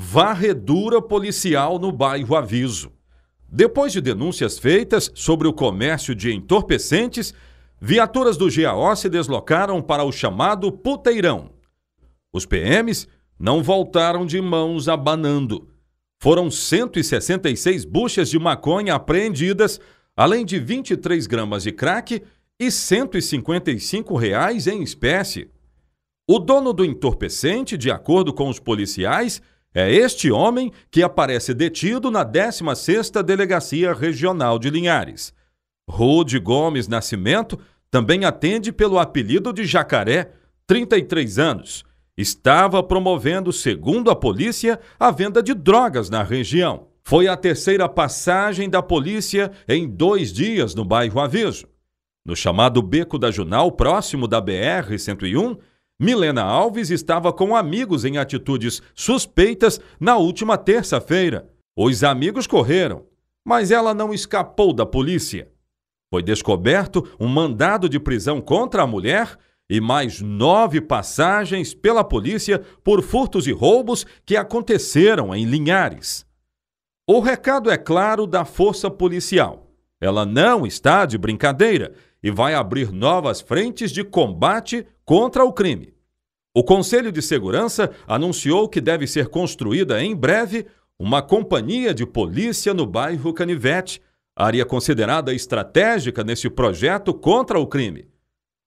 Varredura policial no bairro Aviso. Depois de denúncias feitas sobre o comércio de entorpecentes, viaturas do GAO se deslocaram para o chamado puteirão. Os PMs não voltaram de mãos abanando. Foram 166 buchas de maconha apreendidas, além de 23 gramas de crack e 155 reais em espécie. O dono do entorpecente, de acordo com os policiais, é este homem que aparece detido na 16ª Delegacia Regional de Linhares. Rude Gomes Nascimento também atende pelo apelido de Jacaré, 33 anos. Estava promovendo, segundo a polícia, a venda de drogas na região. Foi a terceira passagem da polícia em dois dias no bairro Aviso. No chamado Beco da Junal, próximo da BR-101, Milena Alves estava com amigos em atitudes suspeitas na última terça-feira. Os amigos correram, mas ela não escapou da polícia. Foi descoberto um mandado de prisão contra a mulher e mais nove passagens pela polícia por furtos e roubos que aconteceram em Linhares. O recado é claro da força policial. Ela não está de brincadeira e vai abrir novas frentes de combate contra o crime. O Conselho de Segurança anunciou que deve ser construída em breve uma companhia de polícia no bairro Canivete, área considerada estratégica nesse projeto contra o crime.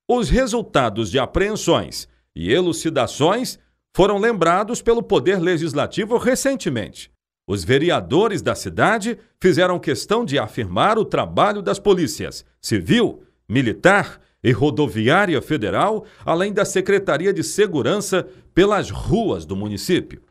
Os resultados de apreensões e elucidações foram lembrados pelo Poder Legislativo recentemente. Os vereadores da cidade fizeram questão de afirmar o trabalho das polícias civil, militar e rodoviária federal, além da Secretaria de Segurança pelas ruas do município.